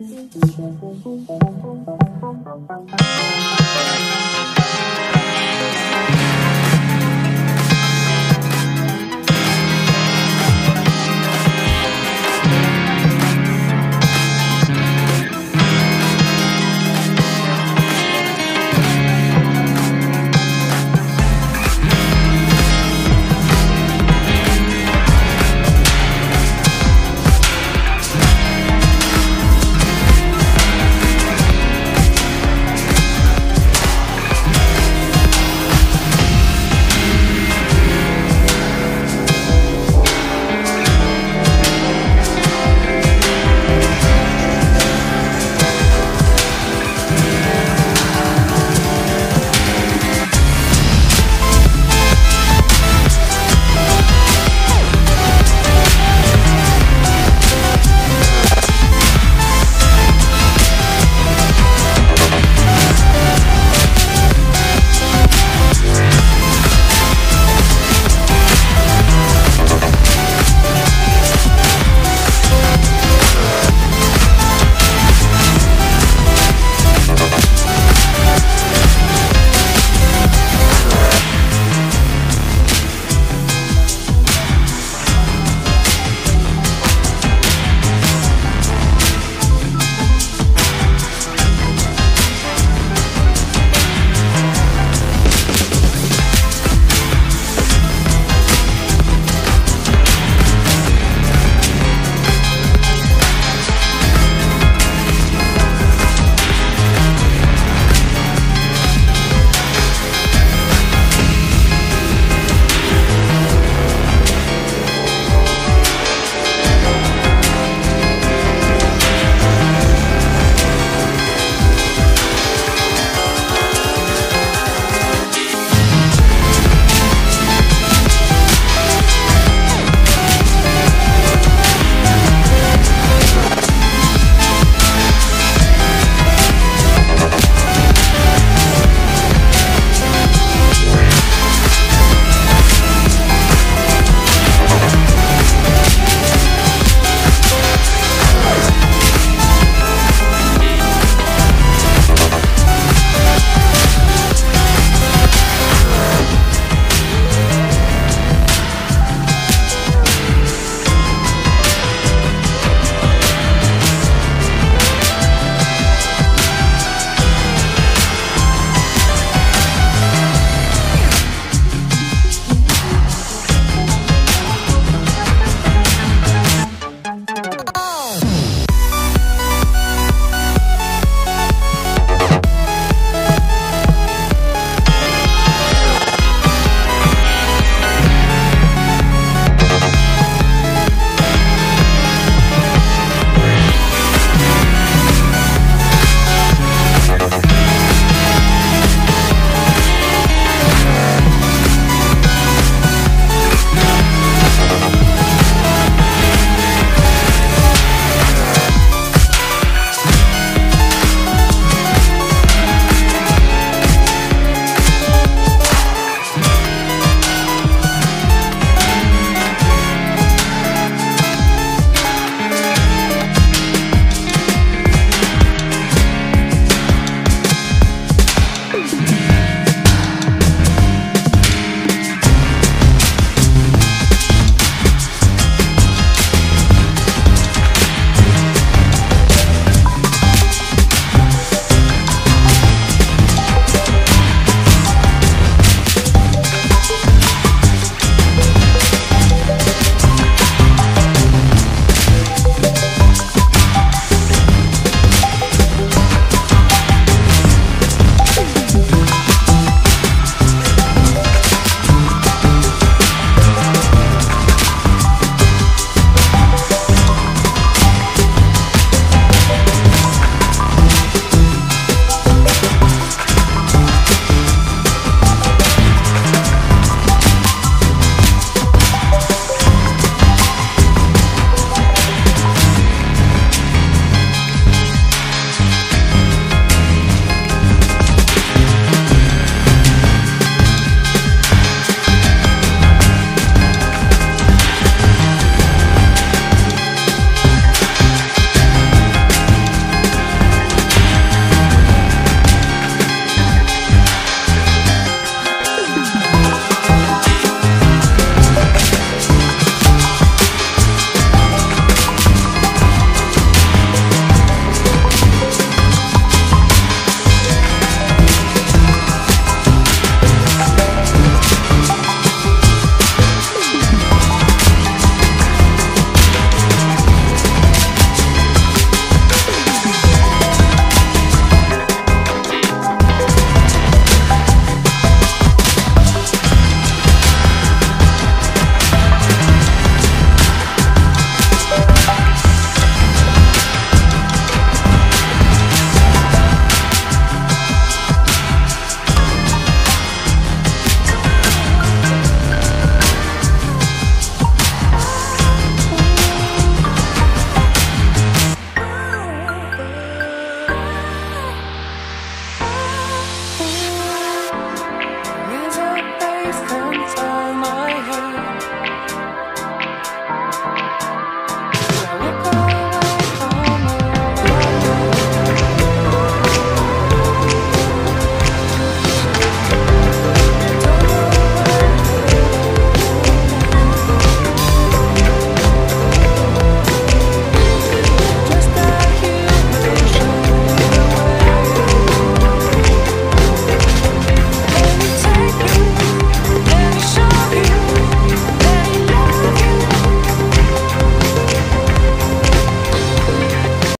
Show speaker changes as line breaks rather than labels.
thank you always comes